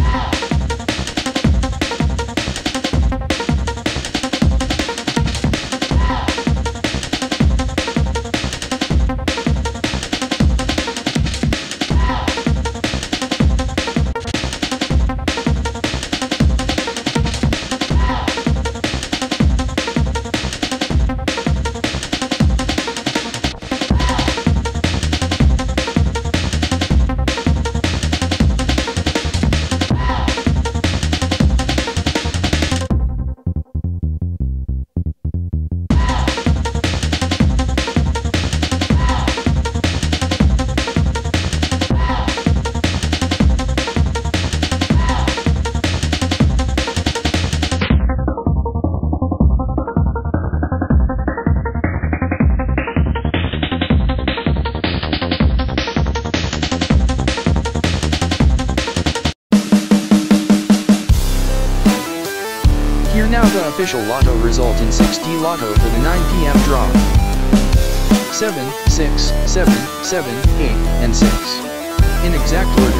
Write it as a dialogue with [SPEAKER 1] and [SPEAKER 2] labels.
[SPEAKER 1] Yeah. The official lotto result in 6D Lotto for the 9 p.m. draw. 7, 6, 7, 7, 8, and 6. In exact order.